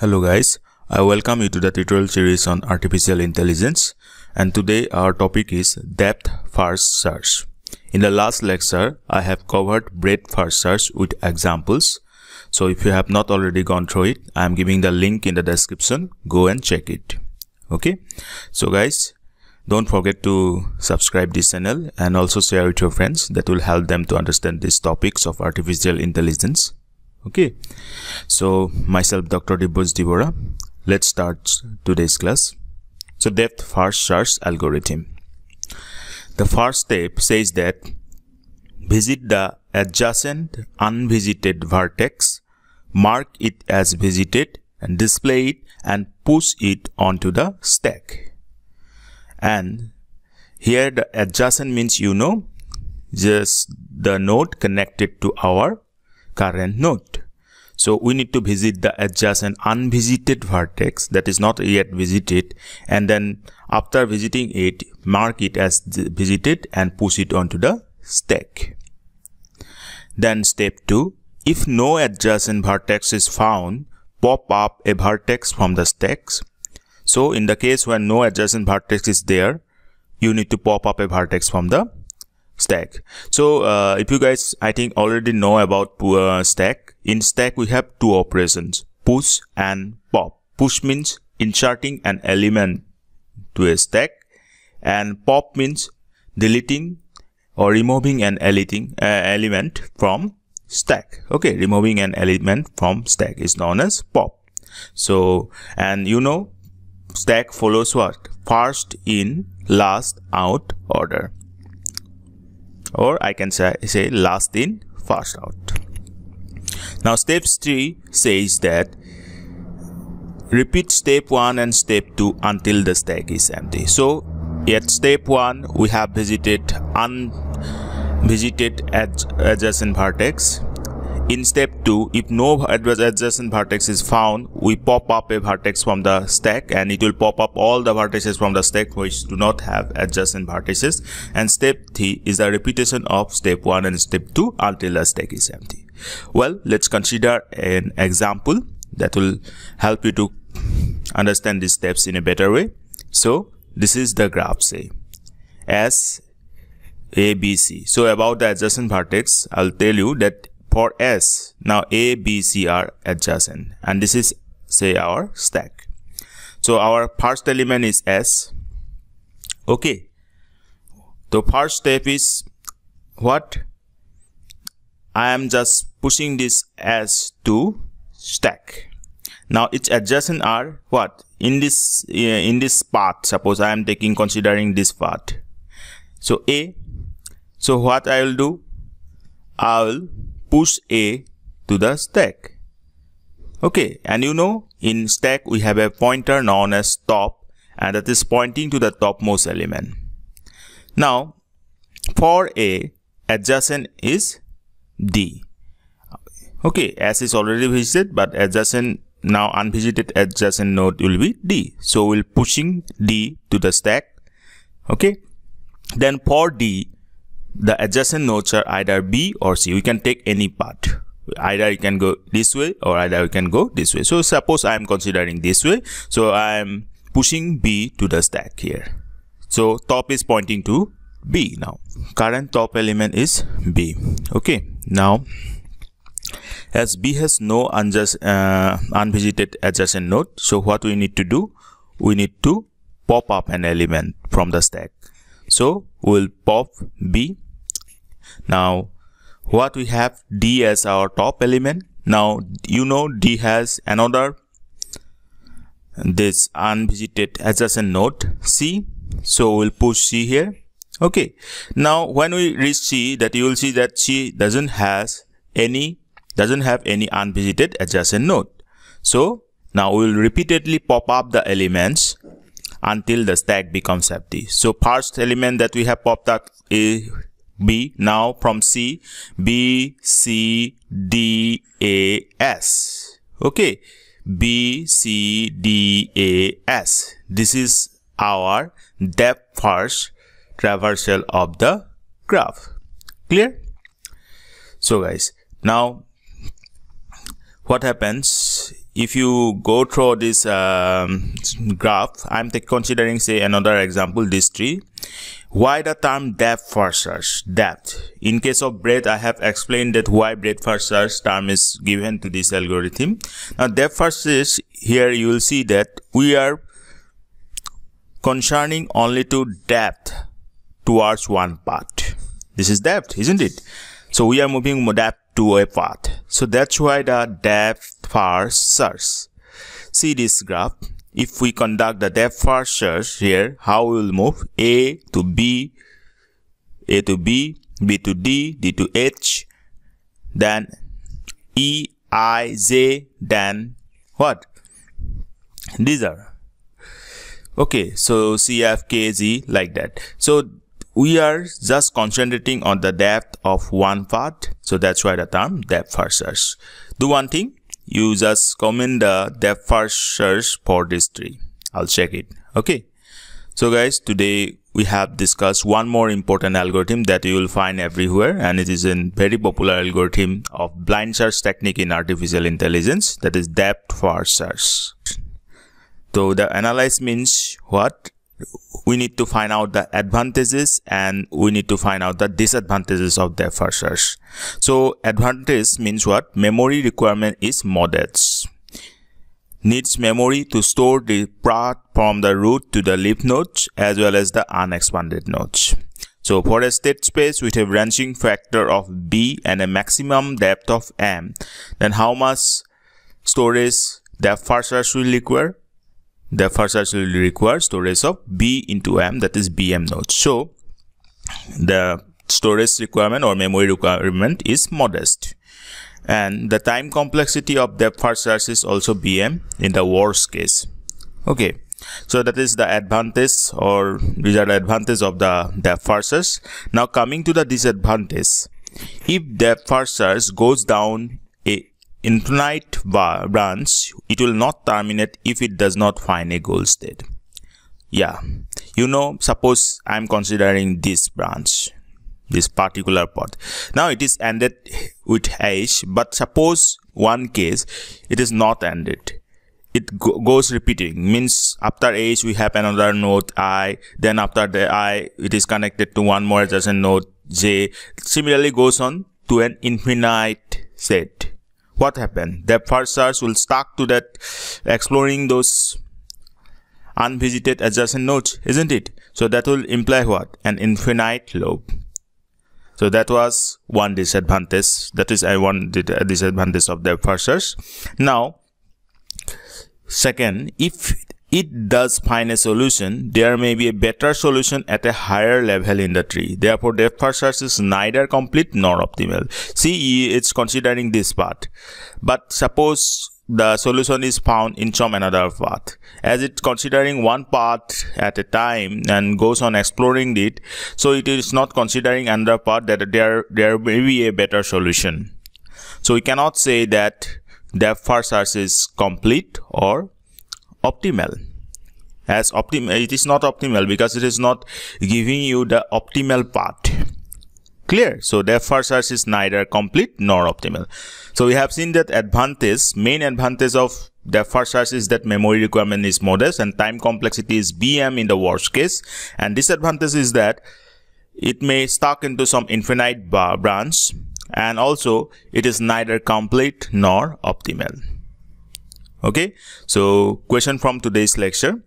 Hello guys, I welcome you to the tutorial series on artificial intelligence and today our topic is depth first search. In the last lecture, I have covered breadth first search with examples. So if you have not already gone through it, I am giving the link in the description. Go and check it. Okay. So guys, don't forget to subscribe this channel and also share with your friends that will help them to understand these topics of artificial intelligence okay. So myself dr Dibya Jyoti Bora let's start today's class. So depth first search algorithm. The first step says that visit the adjacent unvisited vertex mark it as visited and display it and push it onto the stack. And here the adjacent means you know just the node connected to our current node. So we need to visit the adjacent unvisited vertex that is not yet visited and then after visiting it mark it as visited and push it onto the stack. Then step 2 if no adjacent vertex is found pop up a vertex from the stacks. So in the case when no adjacent vertex is there you need to pop up a vertex from the stack. So uh, if you guys i think already know about uh, stack in stack we have two operations push and pop. Push means inserting an element to a stack and pop means deleting or removing an uh, element from stack. Okay removing an element from stack is known as pop. So and you know stack follows what? First in last out order or I can say, say last in first out. Now step 3 says that repeat step 1 and step 2 until the stack is empty. So at step 1 we have visited unvisited adjacent vertex in step 2, if no adjacent vertex is found, we pop up a vertex from the stack and it will pop up all the vertices from the stack which do not have adjacent vertices. And step 3 is the repetition of step 1 and step 2 until the stack is empty. Well, let's consider an example that will help you to understand these steps in a better way. So, this is the graph say as A, B, C. So, about the adjacent vertex, I'll tell you that for S. Now A, B, C are adjacent and this is say our stack. So our first element is S. Okay. The first step is what? I am just pushing this S to stack. Now its adjacent are what? In this uh, in this path, suppose I am taking considering this path. So A. So what I will do? I will push A to the stack. Okay, and you know, in stack we have a pointer known as top and that is pointing to the topmost element. Now, for A, adjacent is D. Okay, S is already visited, but adjacent now unvisited adjacent node will be D. So we'll pushing D to the stack. Okay. Then for D, the adjacent nodes are either B or C. We can take any path. Either you can go this way or either you can go this way. So suppose I am considering this way. So I am pushing B to the stack here. So top is pointing to B now. Current top element is B. Okay. Now as B has no unjust, uh, unvisited adjacent node. So what we need to do? We need to pop up an element from the stack. So we'll pop B now what we have D as our top element. Now you know D has another this unvisited adjacent node C. So we'll push C here. Okay. Now when we reach C that you will see that C doesn't has any doesn't have any unvisited adjacent node. So now we'll repeatedly pop up the elements until the stack becomes empty. So first element that we have popped up is B. Now from C, B, C, D, A, S. Okay. B, C, D, A, S. This is our depth first traversal of the graph. Clear? So guys, now what happens if you go through this um, graph i'm considering say another example this tree why the term depth first search depth? In case of breadth i have explained that why breadth first search term is given to this algorithm. Now depth first search here you will see that we are concerning only to depth towards one path this is depth isn't it? So we are moving depth to a path. So that's why the depth first search see this graph if we conduct the depth first search here how we will move? A to b a to b b to d d to h then e i j then what? These are. Okay so c f k z like that. So we are just concentrating on the depth of one path so that's why the term depth first. Search do one thing you just comment the depth first search for this tree. I'll check it. Okay. So guys today we have discussed one more important algorithm that you will find everywhere and it is a very popular algorithm of blind search technique in artificial intelligence that is depth first search. So the analyze means what we need to find out the advantages and we need to find out the disadvantages of the search. So advantage means what? Memory requirement is modest. Needs memory to store the path from the root to the leaf nodes as well as the unexpanded nodes. So for a state space with a branching factor of b and a maximum depth of m, then how much storage depth first search will require? The first search will require storage of b into m that is bm nodes so the storage requirement or memory requirement is modest. And the time complexity of depth first search is also bm in the worst case. Okay. So that is the advantage or these are the advantage of the depth first search now coming to the disadvantage. If depth first search goes down a infinite branch, it will not terminate if it does not find a goal state. Yeah, you know, suppose I'm considering this branch, this particular path. Now it is ended with h, but suppose one case it is not ended. It go goes repeating, means after h we have another node i, then after the i it is connected to one more adjacent node j. Similarly goes on to an infinite set what happened? Depth first search will stuck to that exploring those unvisited adjacent nodes, isn't it? So that will imply what? An infinite loop. So that was one disadvantage. That is I one disadvantage of depth first search. Now, second, if it does find a solution, there may be a better solution at a higher level in the tree. Therefore, depth first search is neither complete nor optimal. See, it's considering this part. But suppose the solution is found in some another path. As it's considering one path at a time and goes on exploring it, so it is not considering another path that there, there may be a better solution. So we cannot say that depth first search is complete or optimal. As optimal it is not optimal because it is not giving you the optimal path clear? So therefore search is neither complete nor optimal. So we have seen that advantage main advantage of depth first search is that memory requirement is modest and time complexity is bm in the worst case. And disadvantage is that it may stuck into some infinite branch and also it is neither complete nor optimal okay? So question from today's lecture.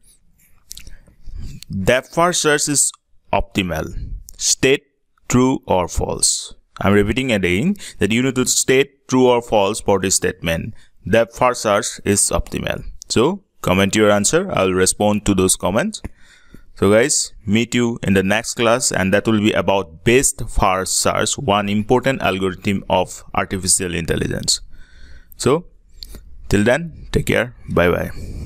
Depth first search is optimal. State true or false? I'm repeating again that you need to state true or false for this statement. Depth first search is optimal. So comment your answer. I'll respond to those comments. So guys meet you in the next class and that will be about best first search one important algorithm of artificial intelligence. So Till then, take care. Bye bye.